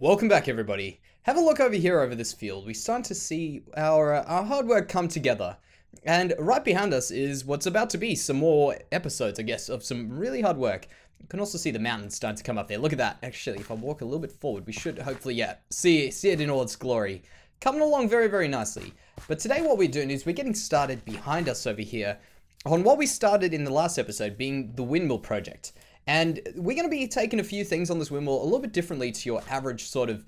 Welcome back everybody. Have a look over here over this field. We start to see our, uh, our hard work come together. And right behind us is what's about to be some more episodes, I guess, of some really hard work. You can also see the mountains starting to come up there. Look at that. Actually, if I walk a little bit forward, we should hopefully, yeah, see, see it in all its glory. Coming along very, very nicely. But today what we're doing is we're getting started behind us over here on what we started in the last episode being the windmill project. And we're going to be taking a few things on this windmill a little bit differently to your average sort of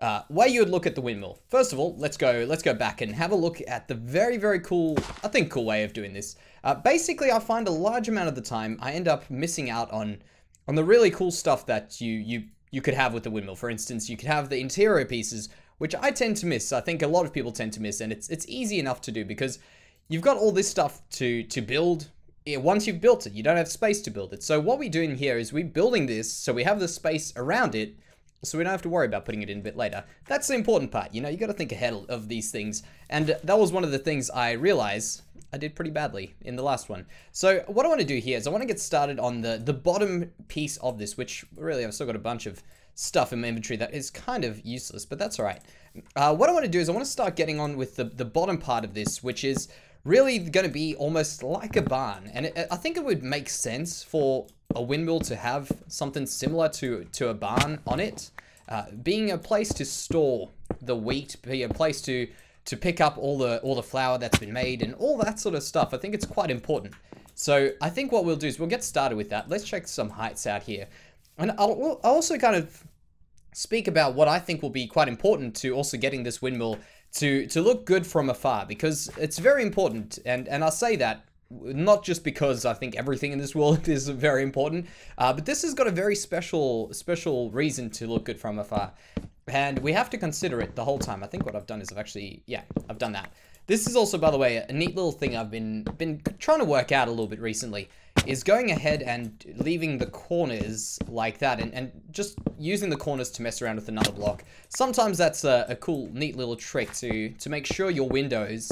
uh, way you would look at the windmill. First of all, let's go let's go back and have a look at the very, very cool, I think cool way of doing this. Uh, basically, I find a large amount of the time I end up missing out on on the really cool stuff that you you you could have with the windmill. For instance, you could have the interior pieces, which I tend to miss. I think a lot of people tend to miss, and it's it's easy enough to do because you've got all this stuff to to build once you've built it, you don't have space to build it. So what we're doing here is we're building this so we have the space around it so we don't have to worry about putting it in a bit later. That's the important part, you know, you got to think ahead of these things. And that was one of the things I realized I did pretty badly in the last one. So what I want to do here is I want to get started on the, the bottom piece of this, which really I've still got a bunch of stuff in my inventory that is kind of useless, but that's all right. Uh, what I want to do is I want to start getting on with the, the bottom part of this, which is really going to be almost like a barn. And it, I think it would make sense for a windmill to have something similar to, to a barn on it. Uh, being a place to store the wheat, be a place to to pick up all the all the flour that's been made and all that sort of stuff. I think it's quite important. So I think what we'll do is we'll get started with that. Let's check some heights out here. And I'll, I'll also kind of speak about what I think will be quite important to also getting this windmill to to look good from afar because it's very important and and I say that not just because I think everything in this world is very important, uh, but this has got a very special special reason to look good from afar, and we have to consider it the whole time. I think what I've done is I've actually yeah I've done that. This is also, by the way, a neat little thing I've been been trying to work out a little bit recently is going ahead and leaving the corners like that and, and just using the corners to mess around with another block. Sometimes that's a, a cool, neat little trick to, to make sure your windows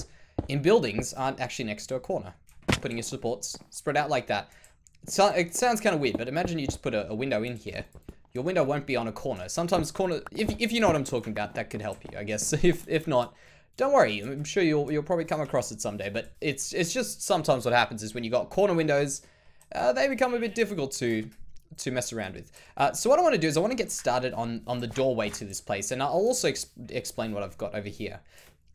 in buildings aren't actually next to a corner. Putting your supports spread out like that. So, it sounds kind of weird, but imagine you just put a, a window in here your window won't be on a corner. Sometimes corner, if, if you know what I'm talking about, that could help you, I guess. If, if not, don't worry, I'm sure you'll, you'll probably come across it someday, but it's, it's just sometimes what happens is when you got corner windows, uh, they become a bit difficult to to mess around with. Uh, so what I want to do is I want to get started on, on the doorway to this place, and I'll also ex explain what I've got over here.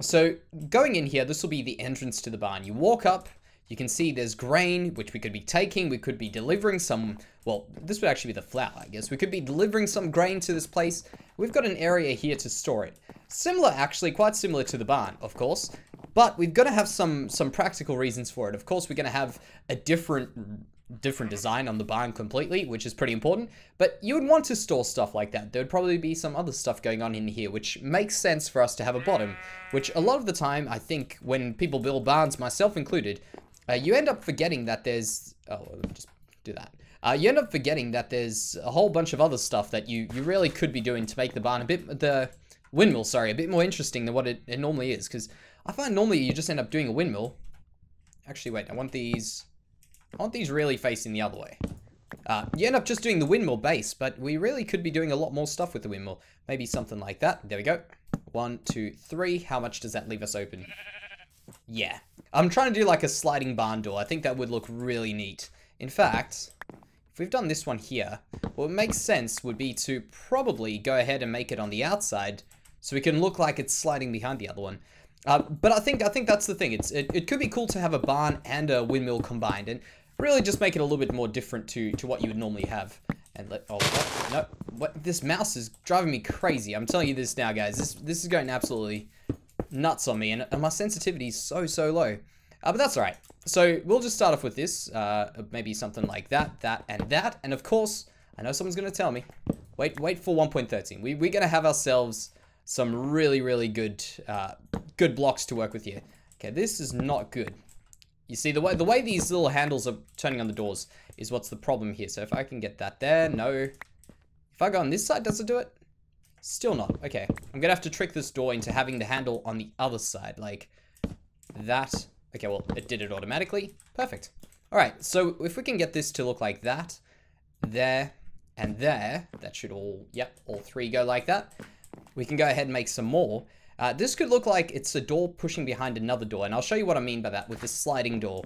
So going in here, this will be the entrance to the barn. You walk up, you can see there's grain, which we could be taking. We could be delivering some, well, this would actually be the flour, I guess. We could be delivering some grain to this place. We've got an area here to store it. Similar, actually, quite similar to the barn, of course. But we've got to have some, some practical reasons for it. Of course, we're going to have a different different design on the barn completely, which is pretty important. But you would want to store stuff like that. There would probably be some other stuff going on in here, which makes sense for us to have a bottom, which a lot of the time, I think, when people build barns, myself included, uh, you end up forgetting that there's... Oh, just do that. Uh, you end up forgetting that there's a whole bunch of other stuff that you, you really could be doing to make the barn a bit... The windmill, sorry, a bit more interesting than what it, it normally is. Because I find normally you just end up doing a windmill. Actually, wait, I want these I want these really facing the other way. Uh, you end up just doing the windmill base, but we really could be doing a lot more stuff with the windmill. Maybe something like that. There we go. One, two, three. How much does that leave us open? Yeah. I'm trying to do like a sliding barn door. I think that would look really neat. In fact, if we've done this one here, what makes sense would be to probably go ahead and make it on the outside so we can look like it's sliding behind the other one. Uh, but I think I think that's the thing. It's it, it could be cool to have a barn and a windmill combined, and really just make it a little bit more different to to what you would normally have. And let oh what, no what this mouse is driving me crazy. I'm telling you this now, guys. This this is going absolutely nuts on me, and, and my sensitivity is so so low. Uh, but that's all right. So we'll just start off with this, uh, maybe something like that, that, and that, and of course, I know someone's gonna tell me. Wait, wait for 1.13. We we're gonna have ourselves some really, really good, uh, good blocks to work with here. Okay, this is not good. You see, the way, the way these little handles are turning on the doors is what's the problem here. So if I can get that there, no. If I go on this side, does it do it? Still not. Okay, I'm gonna have to trick this door into having the handle on the other side, like that. Okay, well, it did it automatically. Perfect. All right, so if we can get this to look like that, there, and there. That should all, yep, all three go like that. We can go ahead and make some more. Uh, this could look like it's a door pushing behind another door, and I'll show you what I mean by that with this sliding door.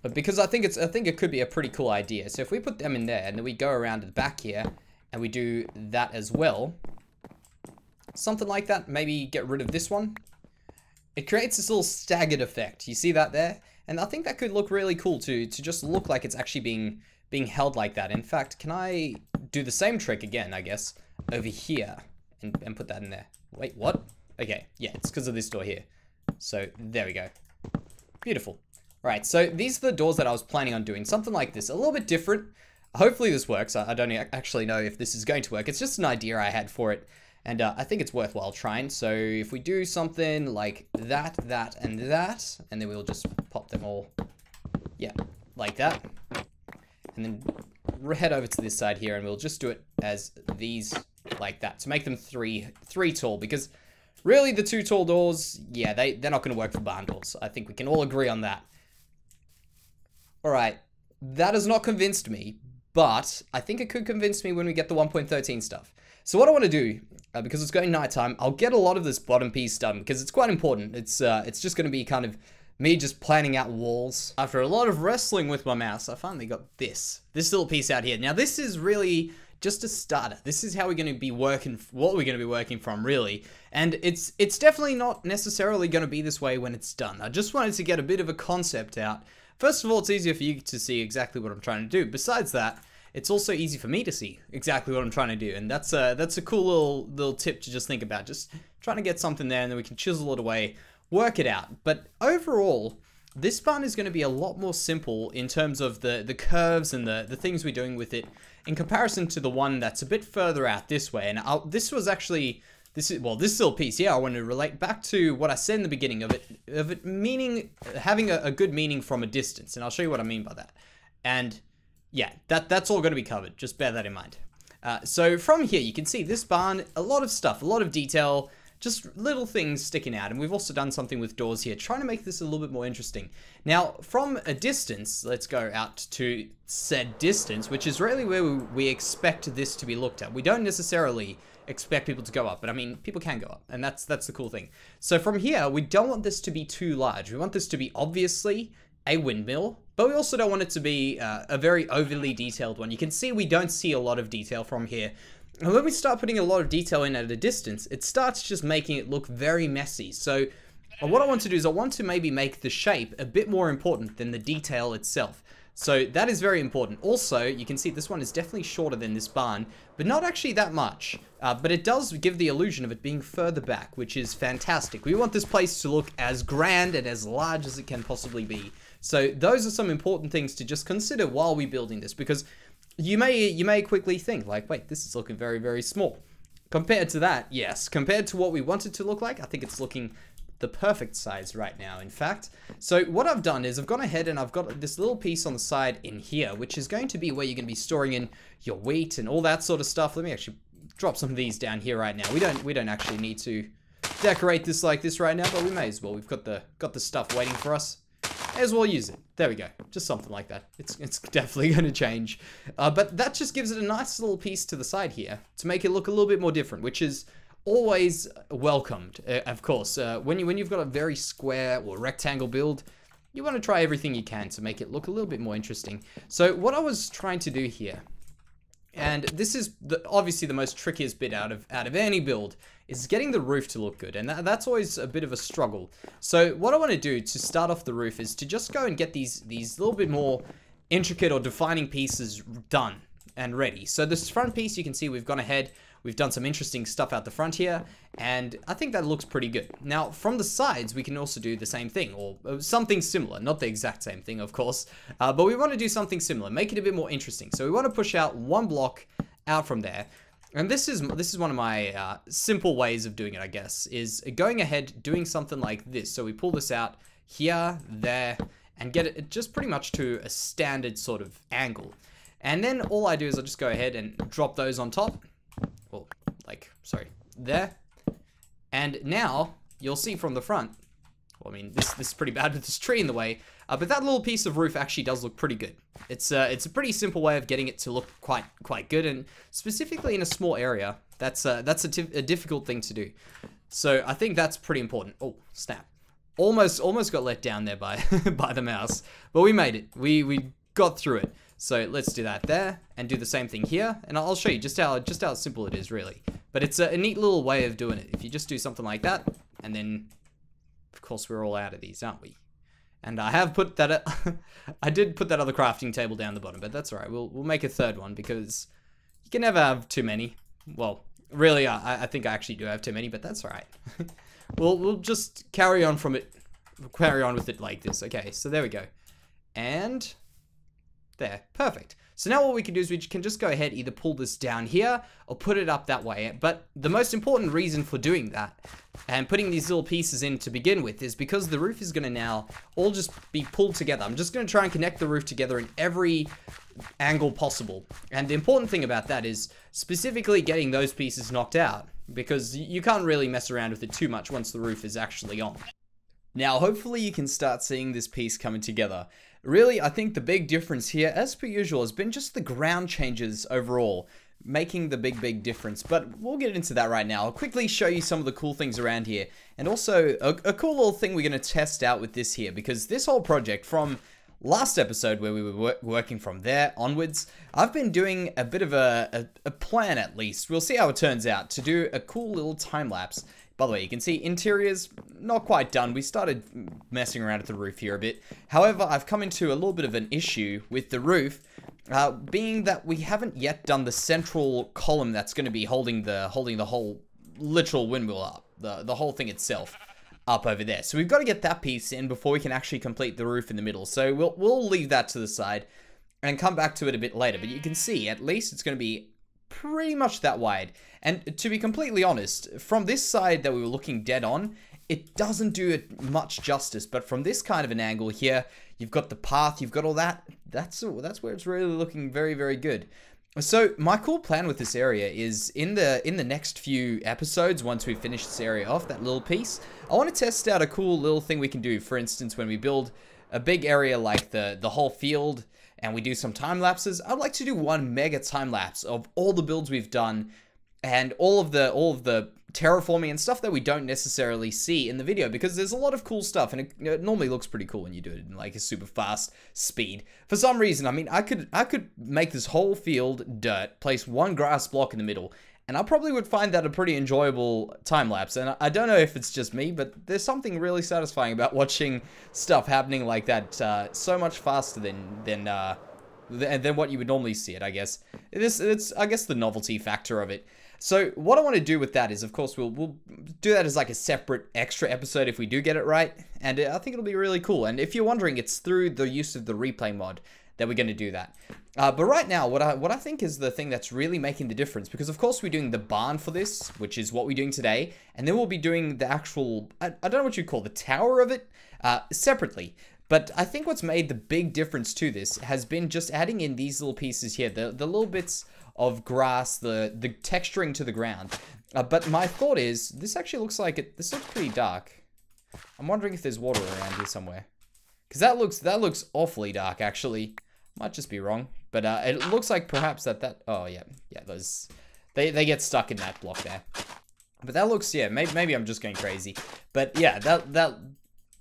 But because I think it's, I think it could be a pretty cool idea. So if we put them in there, and then we go around to the back here, and we do that as well, something like that. Maybe get rid of this one. It creates this little staggered effect. You see that there? And I think that could look really cool to to just look like it's actually being being held like that. In fact, can I do the same trick again, I guess, over here and, and put that in there? Wait, what? Okay, yeah, it's because of this door here. So there we go. Beautiful. Right, so these are the doors that I was planning on doing. Something like this, a little bit different. Hopefully this works. I, I don't actually know if this is going to work. It's just an idea I had for it. And uh, I think it's worthwhile trying. So if we do something like that, that, and that, and then we'll just pop them all, yeah, like that. And then head over to this side here and we'll just do it as these like that to make them three, three tall because really the two tall doors, yeah, they, they're not going to work for barn doors. I think we can all agree on that. All right, that has not convinced me, but I think it could convince me when we get the 1.13 stuff. So what I want to do, uh, because it's going nighttime, I'll get a lot of this bottom piece done because it's quite important. It's uh, it's just going to be kind of me just planning out walls. After a lot of wrestling with my mouse, I finally got this. This little piece out here. Now this is really just a starter. This is how we're going to be working, what we're going to be working from, really. And it's it's definitely not necessarily going to be this way when it's done. I just wanted to get a bit of a concept out. First of all, it's easier for you to see exactly what I'm trying to do. Besides that, it's also easy for me to see exactly what I'm trying to do. And that's a, that's a cool little, little tip to just think about. Just trying to get something there and then we can chisel it away, work it out. But overall, this barn is going to be a lot more simple in terms of the, the curves and the, the things we're doing with it in comparison to the one that's a bit further out this way. And I'll, this was actually, this is, well, this little piece here, I want to relate back to what I said in the beginning of it, of it meaning, having a, a good meaning from a distance. And I'll show you what I mean by that. And yeah, that, that's all going to be covered. Just bear that in mind. Uh, so from here, you can see this barn, a lot of stuff, a lot of detail, just little things sticking out. And we've also done something with doors here, trying to make this a little bit more interesting. Now, from a distance, let's go out to said distance, which is really where we expect this to be looked at. We don't necessarily expect people to go up, but I mean, people can go up, and that's that's the cool thing. So from here, we don't want this to be too large. We want this to be obviously a windmill, but we also don't want it to be uh, a very overly detailed one. You can see we don't see a lot of detail from here. And when we start putting a lot of detail in at a distance, it starts just making it look very messy. So uh, what I want to do is I want to maybe make the shape a bit more important than the detail itself. So that is very important. Also, you can see this one is definitely shorter than this barn, but not actually that much. Uh, but it does give the illusion of it being further back, which is fantastic. We want this place to look as grand and as large as it can possibly be. So those are some important things to just consider while we're building this because you may you may quickly think like, wait, this is looking very, very small. Compared to that, yes. Compared to what we want it to look like, I think it's looking the perfect size right now, in fact. So what I've done is I've gone ahead and I've got this little piece on the side in here, which is going to be where you're going to be storing in your wheat and all that sort of stuff. Let me actually drop some of these down here right now. We don't we don't actually need to decorate this like this right now, but we may as well. We've got the got the stuff waiting for us as well use it. There we go. Just something like that. It's, it's definitely going to change. Uh, but that just gives it a nice little piece to the side here to make it look a little bit more different, which is always welcomed, uh, of course. Uh, when, you, when you've got a very square or rectangle build, you want to try everything you can to make it look a little bit more interesting. So what I was trying to do here, and this is the, obviously the most trickiest bit out of out of any build, is getting the roof to look good. And that, that's always a bit of a struggle. So what I want to do to start off the roof is to just go and get these, these little bit more intricate or defining pieces done and ready. So this front piece, you can see we've gone ahead, we've done some interesting stuff out the front here, and I think that looks pretty good. Now, from the sides, we can also do the same thing, or uh, something similar, not the exact same thing, of course, uh, but we want to do something similar, make it a bit more interesting. So we want to push out one block out from there, and this is this is one of my uh, simple ways of doing it, I guess, is going ahead, doing something like this. So we pull this out here, there, and get it just pretty much to a standard sort of angle. And then all I do is I just go ahead and drop those on top. Like, sorry, there. And now, you'll see from the front, Well, I mean, this this is pretty bad with this tree in the way. Uh, but that little piece of roof actually does look pretty good. It's uh, it's a pretty simple way of getting it to look quite quite good, and specifically in a small area, that's uh, that's a, a difficult thing to do. So I think that's pretty important. Oh, snap! Almost almost got let down there by by the mouse, but we made it. We we got through it. So let's do that there and do the same thing here. And I'll show you just how just how simple it is really. But it's a, a neat little way of doing it. If you just do something like that, and then of course we're all out of these, aren't we? And I have put that, I did put that other crafting table down the bottom, but that's all right. We'll, we'll make a third one because you can never have too many. Well, really, I, I think I actually do have too many, but that's all right. we'll, we'll just carry on from it, carry on with it like this. Okay, so there we go. And there, perfect. So now what we can do is we can just go ahead, either pull this down here or put it up that way. But the most important reason for doing that and putting these little pieces in to begin with is because the roof is going to now all just be pulled together. I'm just going to try and connect the roof together in every angle possible. And the important thing about that is specifically getting those pieces knocked out because you can't really mess around with it too much once the roof is actually on. Now, hopefully you can start seeing this piece coming together. Really, I think the big difference here, as per usual, has been just the ground changes overall, making the big, big difference. But we'll get into that right now. I'll quickly show you some of the cool things around here. And also, a, a cool little thing we're going to test out with this here, because this whole project, from last episode where we were wor working from there onwards, I've been doing a bit of a, a, a plan at least. We'll see how it turns out, to do a cool little time lapse. By the way, you can see interiors not quite done. We started messing around with the roof here a bit. However, I've come into a little bit of an issue with the roof, uh, being that we haven't yet done the central column that's going to be holding the holding the whole literal windmill up, the the whole thing itself up over there. So we've got to get that piece in before we can actually complete the roof in the middle. So we'll we'll leave that to the side and come back to it a bit later. But you can see at least it's going to be pretty much that wide. And to be completely honest, from this side that we were looking dead on, it doesn't do it much justice. But from this kind of an angle here, you've got the path, you've got all that. That's that's where it's really looking very, very good. So my cool plan with this area is in the in the next few episodes, once we finish this area off, that little piece, I want to test out a cool little thing we can do. For instance, when we build a big area like the the whole field and we do some time lapses, I'd like to do one mega time lapse of all the builds we've done and all of the all of the terraforming and stuff that we don't necessarily see in the video because there's a lot of cool stuff and it, it, normally looks pretty cool when you do it in like a super fast speed. For some reason, I mean, I could I could make this whole field dirt, place one grass block in the middle, and I probably would find that a pretty enjoyable time lapse. And I don't know if it's just me, but there's something really satisfying about watching stuff happening like that uh, so much faster than than uh, than what you would normally see it. I guess this it's I guess the novelty factor of it. So what I want to do with that is, of course, we'll we'll do that as like a separate extra episode if we do get it right, and I think it'll be really cool. And if you're wondering, it's through the use of the replay mod that we're going to do that. Uh, but right now, what I, what I think is the thing that's really making the difference, because of course we're doing the barn for this, which is what we're doing today, and then we'll be doing the actual, I, I don't know what you call the tower of it, uh, separately. But I think what's made the big difference to this has been just adding in these little pieces here, the, the little bits of grass, the, the texturing to the ground. Uh, but my thought is, this actually looks like it, this looks pretty dark. I'm wondering if there's water around here somewhere. Because that looks, that looks awfully dark, actually. Might just be wrong. But uh, it looks like perhaps that that... Oh, yeah. Yeah, those... They, they get stuck in that block there. But that looks... Yeah, maybe, maybe I'm just going crazy. But yeah, that... that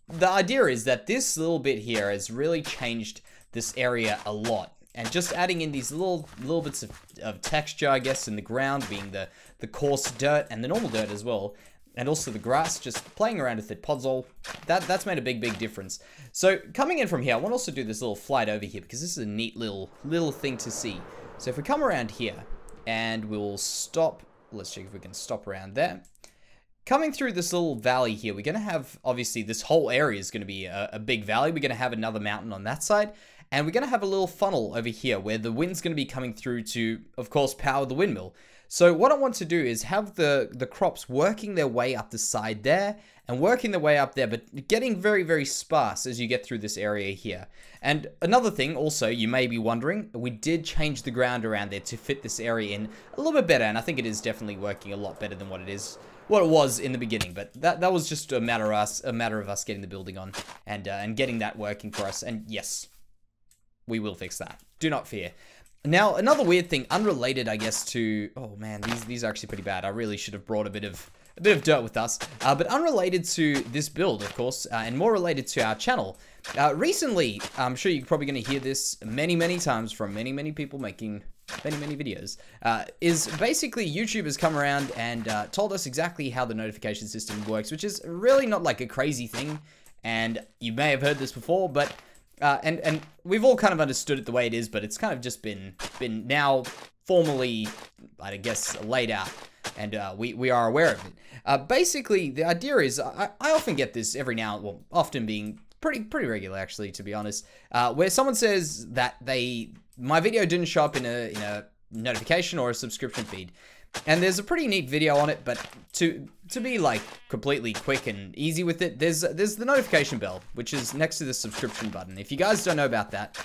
the idea is that this little bit here has really changed this area a lot. And just adding in these little little bits of, of texture, I guess, in the ground, being the, the coarse dirt and the normal dirt as well, and also the grass, just playing around with it, podzol, that, that's made a big, big difference. So coming in from here, I want to also do this little flight over here because this is a neat little, little thing to see. So if we come around here and we'll stop, let's check if we can stop around there. Coming through this little valley here, we're going to have, obviously, this whole area is going to be a, a big valley. We're going to have another mountain on that side. And we're going to have a little funnel over here where the wind's going to be coming through to, of course, power the windmill. So what I want to do is have the, the crops working their way up the side there and working their way up there, but getting very, very sparse as you get through this area here. And another thing also, you may be wondering, we did change the ground around there to fit this area in a little bit better, and I think it is definitely working a lot better than what it is what it was in the beginning, but that that was just a matter of us a matter of us getting the building on and uh, and getting that working for us. And yes, we will fix that. Do not fear. Now, another weird thing, unrelated, I guess, to... Oh, man, these, these are actually pretty bad. I really should have brought a bit of a bit of dirt with us. Uh, but unrelated to this build, of course, uh, and more related to our channel. Uh, recently, I'm sure you're probably going to hear this many, many times from many, many people making many, many videos, uh, is basically YouTube has come around and uh, told us exactly how the notification system works, which is really not like a crazy thing. And you may have heard this before, but uh, and and we've all kind of understood it the way it is, but it's kind of just been been now formally, I guess, laid out, and uh, we we are aware of it. Uh, basically, the idea is I, I often get this every now, well, often being pretty pretty regular actually, to be honest, uh, where someone says that they my video didn't show up in a in a notification or a subscription feed. And there's a pretty neat video on it, but to to be like completely quick and easy with it, there's there's the notification bell, which is next to the subscription button. If you guys don't know about that,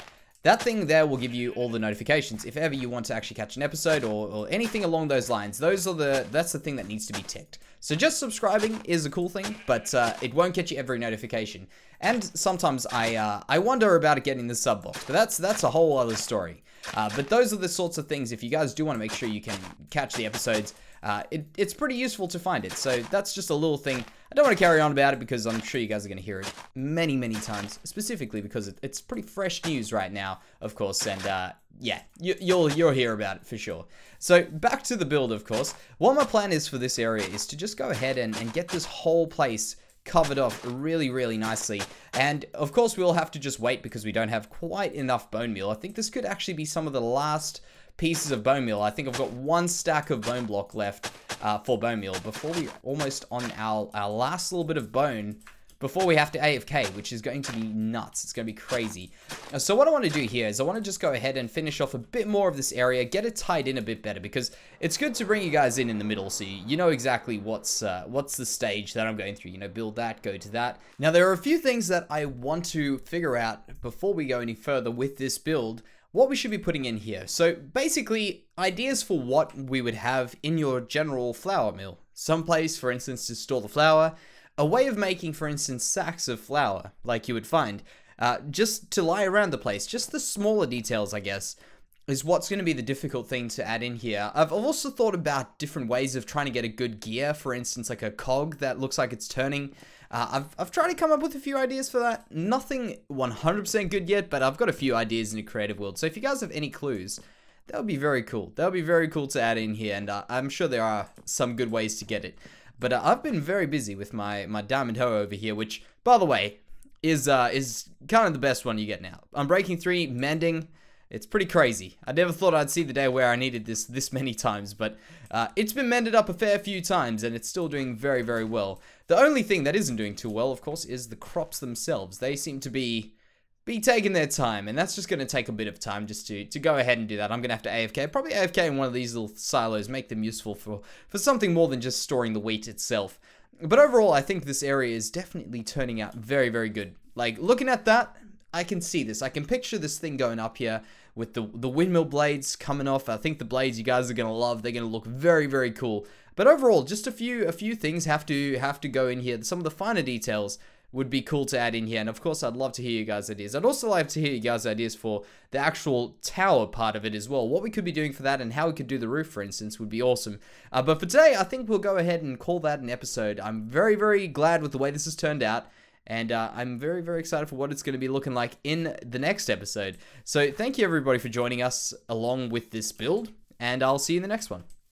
that thing there will give you all the notifications if ever you want to actually catch an episode or, or anything along those lines. Those are the that's the thing that needs to be ticked. So just subscribing is a cool thing, but uh, it won't get you every notification. And sometimes I uh, I wonder about it getting the sub box, but that's that's a whole other story. Uh, but those are the sorts of things, if you guys do want to make sure you can catch the episodes, uh, it, it's pretty useful to find it. So that's just a little thing. I don't want to carry on about it because I'm sure you guys are going to hear it many, many times, specifically because it, it's pretty fresh news right now, of course, and uh, yeah, you, you'll, you'll hear about it for sure. So back to the build, of course. What my plan is for this area is to just go ahead and, and get this whole place covered off really, really nicely. And of course, we'll have to just wait because we don't have quite enough bone meal. I think this could actually be some of the last pieces of bone meal. I think I've got one stack of bone block left uh, for bone meal before we almost on our, our last little bit of bone before we have to AFK, which is going to be nuts. It's going to be crazy. Uh, so what I want to do here is I want to just go ahead and finish off a bit more of this area, get it tied in a bit better, because it's good to bring you guys in in the middle so you know exactly what's uh, what's the stage that I'm going through. You know, build that, go to that. Now, there are a few things that I want to figure out before we go any further with this build, what we should be putting in here. So basically, ideas for what we would have in your general flour mill. Some place, for instance, to store the flour, a way of making, for instance, sacks of flour, like you would find, uh, just to lie around the place. Just the smaller details, I guess, is what's going to be the difficult thing to add in here. I've also thought about different ways of trying to get a good gear, for instance, like a cog that looks like it's turning. Uh, I've, I've tried to come up with a few ideas for that. Nothing 100% good yet, but I've got a few ideas in a creative world. So if you guys have any clues, that would be very cool. That would be very cool to add in here, and uh, I'm sure there are some good ways to get it. But uh, I've been very busy with my, my Diamond Hoe over here, which, by the way, is uh, is kind of the best one you get now. Unbreaking 3, Mending, it's pretty crazy. I never thought I'd see the day where I needed this this many times, but uh, it's been mended up a fair few times, and it's still doing very, very well. The only thing that isn't doing too well, of course, is the crops themselves. They seem to be be taking their time, and that's just going to take a bit of time just to, to go ahead and do that. I'm going to have to AFK, probably AFK in one of these little silos, make them useful for, for something more than just storing the wheat itself. But overall, I think this area is definitely turning out very, very good. Like, looking at that, I can see this. I can picture this thing going up here with the, the windmill blades coming off. I think the blades you guys are going to love. They're going to look very, very cool. But overall, just a few a few things have to have to go in here. Some of the finer details would be cool to add in here. And of course, I'd love to hear you guys' ideas. I'd also like to hear you guys' ideas for the actual tower part of it as well. What we could be doing for that and how we could do the roof, for instance, would be awesome. Uh, but for today, I think we'll go ahead and call that an episode. I'm very, very glad with the way this has turned out. And uh, I'm very, very excited for what it's going to be looking like in the next episode. So thank you everybody for joining us along with this build. And I'll see you in the next one.